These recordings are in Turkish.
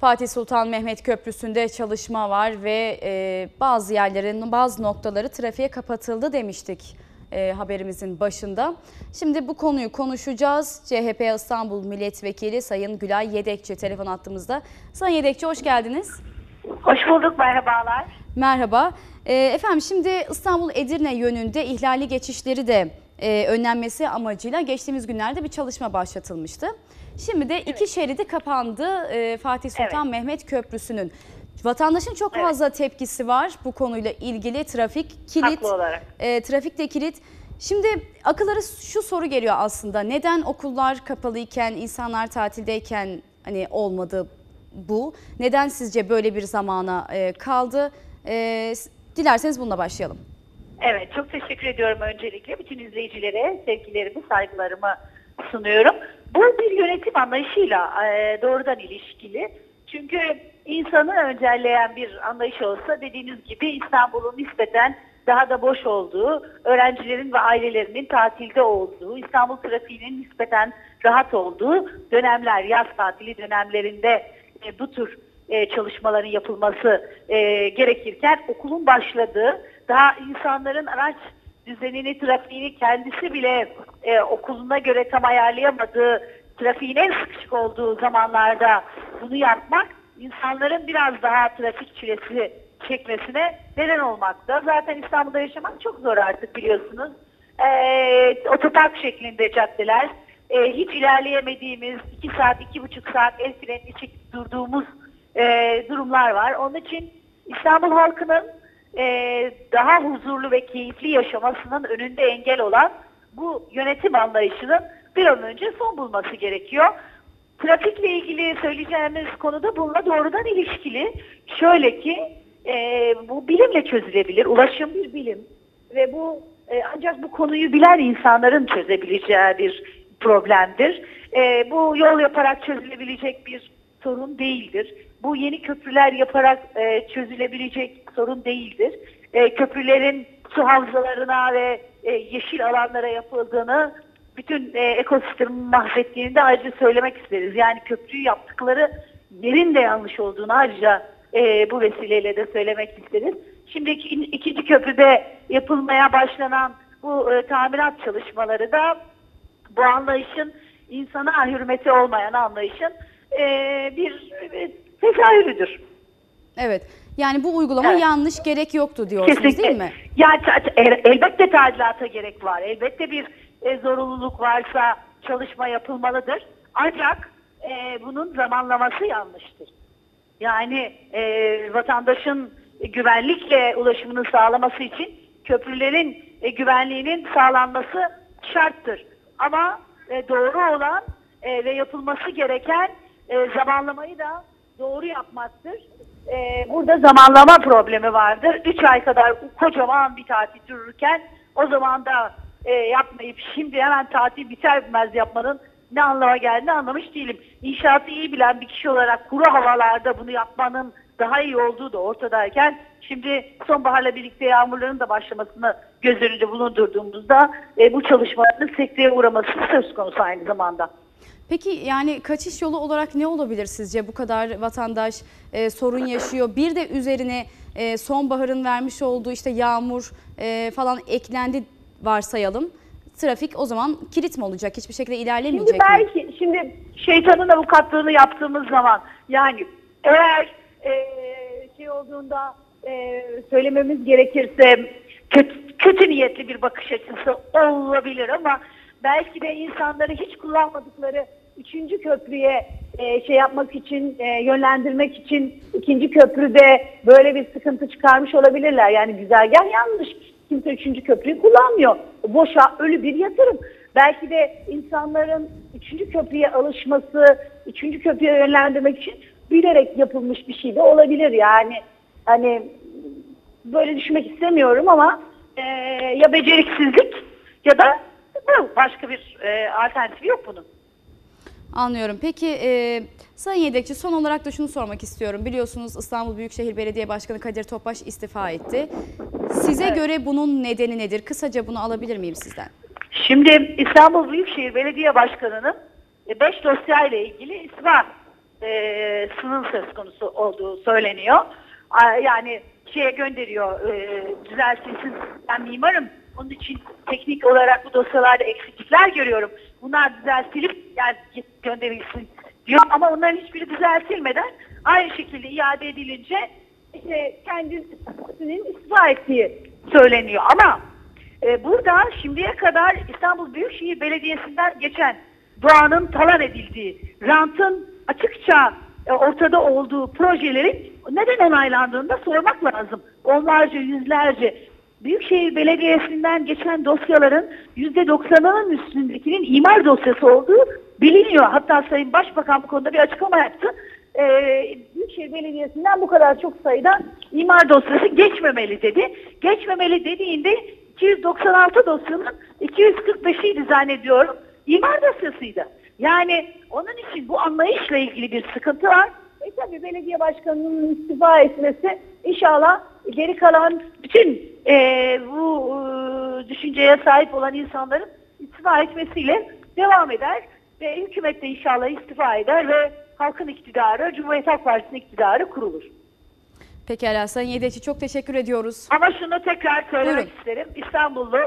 Fatih Sultan Mehmet Köprüsü'nde çalışma var ve e, bazı yerlerin bazı noktaları trafiğe kapatıldı demiştik e, haberimizin başında. Şimdi bu konuyu konuşacağız. CHP İstanbul Milletvekili Sayın Gülay Yedekçi telefon attığımızda. Sayın Yedekçi hoş geldiniz. Hoş bulduk, merhabalar. Merhaba. E, efendim şimdi İstanbul Edirne yönünde ihlali geçişleri de e, önlenmesi amacıyla geçtiğimiz günlerde bir çalışma başlatılmıştı. Şimdi de iki şeridi kapandı e, Fatih Sultan Mehmet Köprüsü'nün. Vatandaşın çok Evet. fazla tepkisi var bu konuyla ilgili. Trafik kilit, e, trafikte kilit. Şimdi akıllara şu soru geliyor aslında. Neden okullar kapalıyken, insanlar tatildeyken hani olmadı bu? Neden sizce böyle bir zamana e, kaldı? E, dilerseniz bununla başlayalım. Evet, çok teşekkür ediyorum öncelikle. Bütün izleyicilere sevgilerimi, saygılarımı sunuyorum. Bu bir yönetim anlayışıyla e, doğrudan ilişkili. Çünkü insanı öncelleyen bir anlayış olsa dediğiniz gibi İstanbul'un nispeten daha da boş olduğu, öğrencilerin ve ailelerinin tatilde olduğu, İstanbul trafiğinin nispeten rahat olduğu dönemler, yaz tatili dönemlerinde e, bu tür e, çalışmaların yapılması e, gerekirken okulun başladığı, daha insanların araç düzenini, trafiğini kendisi bile e, okuluna göre tam ayarlayamadığı, trafiğin en sıkışık olduğu zamanlarda bunu yapmak insanların biraz daha trafik çilesi çekmesine neden olmakta. Zaten İstanbul'da yaşamak çok zor artık biliyorsunuz. E, otopark şeklinde caddeler, e, hiç ilerleyemediğimiz 2 saat, iki buçuk saat el frenini çekip durduğumuz e, durumlar var. Onun için İstanbul halkının e, daha huzurlu ve keyifli yaşamasının önünde engel olan bu yönetim anlayışının bir an önce son bulması gerekiyor. Trafikle ilgili söyleyeceğimiz konuda bununla doğrudan ilişkili. Şöyle ki e, bu bilimle çözülebilir. Ulaşım bir bilim ve bu e, ancak bu konuyu bilen insanların çözebileceği bir problemdir. E, bu yol yaparak çözülebilecek bir sorun değildir. Bu yeni köprüler yaparak e, çözülebilecek sorun değildir. E, köprülerin su havzalarına ve e, yeşil alanlara yapıldığını bütün e, ekosistemi mahvettiğini de ayrıca söylemek isteriz. Yani köprüyü yaptıkları yerin de yanlış olduğunu ayrıca e, bu vesileyle de söylemek isteriz. Şimdi iki- ikinci köprüde yapılmaya başlanan bu e, tamirat çalışmaları da bu anlayışın insana hürmeti olmayan anlayışın e, bir e, tezahürüdür. Evet. Yani bu uygulama Evet. yanlış gerek yoktu diyorsunuz değil mi? El- elbette tadilata gerek var. Elbette bir e, zorunluluk varsa çalışma yapılmalıdır. Ancak e, bunun zamanlaması yanlıştır. Yani e, vatandaşın güvenlikle ulaşımını sağlaması için köprülerin e, güvenliğinin sağlanması şarttır. Ama e, doğru olan e, ve yapılması gereken e, zamanlamayı da doğru yapmaktır. E, burada zamanlama problemi vardır. 3 ay kadar kocaman bir tatil dururken o zaman da e, yapmayıp şimdi hemen tatil biter bitmez yapmanın ne anlama geldiğini anlamış değilim. İnşaatı iyi bilen bir kişi olarak kuru havalarda bunu yapmanın daha iyi olduğu da ortadayken şimdi sonbaharla birlikte yağmurların da başlamasını göz önünde bulundurduğumuzda e, bu çalışmaların sekteye uğraması söz konusu aynı zamanda. Peki yani kaçış yolu olarak ne olabilir sizce? Bu kadar vatandaş e, sorun yaşıyor. Bir de üzerine e, sonbaharın vermiş olduğu işte yağmur e, falan eklendi varsayalım. Trafik o zaman kilit mi olacak? Hiçbir şekilde ilerlemeyecek Şimdi mi? belki şimdi şeytanın avukatlığını yaptığımız zaman yani eğer e, şey olduğunda e, söylememiz gerekirse kötü, kötü niyetli bir bakış açısı olabilir ama belki de insanları hiç kullanmadıkları üçüncü köprüye e, şey yapmak için e, yönlendirmek için ikinci köprüde böyle bir sıkıntı çıkarmış olabilirler. Yani güzergah yanlış. Kimse üçüncü köprüyü kullanmıyor. Boşa ölü bir yatırım. Belki de insanların üçüncü köprüye alışması, üçüncü köprüye yönlendirmek için bilerek yapılmış bir şey de olabilir. Yani hani böyle düşünmek istemiyorum ama e, ya beceriksizlik ya da. Başka bir e, alternatifi yok bunun. Anlıyorum. Peki e, Sayın Yedekçi son olarak da şunu sormak istiyorum. Biliyorsunuz İstanbul Büyükşehir Belediye Başkanı Kadir Topbaş istifa etti. Size göre bunun nedeni nedir? Kısaca bunu alabilir miyim sizden? Şimdi İstanbul Büyükşehir Belediye Başkanı'nın 5 dosya ile ilgili istifa e, e, sınır söz konusu olduğu söyleniyor. Yani şeye gönderiyor, e, düzeltilsin ben mimarım. Onun için teknik olarak bu dosyalarda eksiklikler görüyorum. Bunlar düzeltilip yani gönderilsin diyor ama onların hiçbiri düzeltilmeden aynı şekilde iade edilince işte kendisinin istifa ettiği söyleniyor. Ama e, burada şimdiye kadar İstanbul Büyükşehir Belediyesi'nden geçen doğanın talan edildiği, rantın açıkça e, ortada olduğu projelerin neden onaylandığını da sormak lazım. Onlarca, yüzlerce Büyükşehir Belediyesi'nden geçen dosyaların %90'ının üstündekinin imar dosyası olduğu biliniyor. Hatta Sayın Başbakan bu konuda bir açıklama yaptı. Ee, Büyükşehir Belediyesi'nden bu kadar çok sayıda imar dosyası geçmemeli dedi. Geçmemeli dediğinde 296 dosyanın 245'iydi zannediyorum. İmar dosyasıydı. Yani onun için bu anlayışla ilgili bir sıkıntı var. E tabii belediye başkanının istifa etmesi inşallah geri kalan bütün e, bu e, düşünceye sahip olan insanların istifa etmesiyle devam eder ve hükümet de inşallah istifa eder ve halkın iktidarı, Cumhuriyet Halk Partisi'nin iktidarı kurulur. Pekala Sayın Yedekçi çok teşekkür ediyoruz. Ama şunu tekrar söylemek Buyurun. isterim. İstanbullu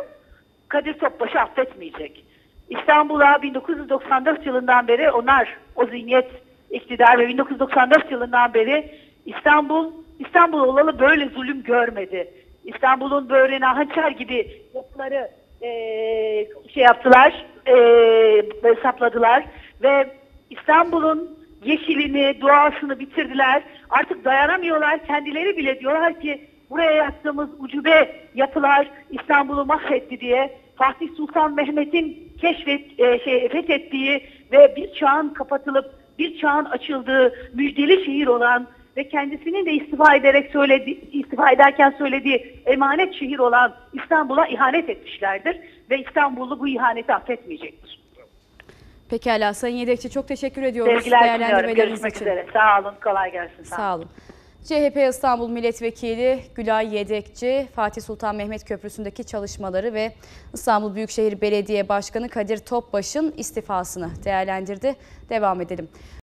Kadir Topbaşı affetmeyecek. İstanbul'a 1994 yılından beri onlar o zihniyet iktidar ve 1994 yılından beri İstanbul İstanbul olalı böyle zulüm görmedi. İstanbul'un böyle nahançer gibi yapıları eee, şey yaptılar, eee hesapladılar ve İstanbul'un yeşilini, doğasını bitirdiler. Artık dayanamıyorlar. Kendileri bile diyorlar ki buraya yaptığımız ucube yapılar İstanbul'u mahvetti diye Fatih Sultan Mehmet'in keşfet e, şey fethettiği ve bir çağın kapatılıp bir çağın açıldığı müjdeli şehir olan ve kendisinin de istifa ederek söyledi istifa ederken söylediği emanet şehir olan İstanbul'a ihanet etmişlerdir ve İstanbullu bu ihaneti affetmeyecektir. Pekala Sayın Yedekçi çok teşekkür ediyoruz Sevgiler değerlendirmeleriniz Görüşmek için. üzere. Sağ olun. Kolay gelsin. Sağ olun. CHP İstanbul Milletvekili Gülay Yedekçi, Fatih Sultan Mehmet Köprüsü'ndeki çalışmaları ve İstanbul Büyükşehir Belediye Başkanı Kadir Topbaş'ın istifasını değerlendirdi. Devam edelim.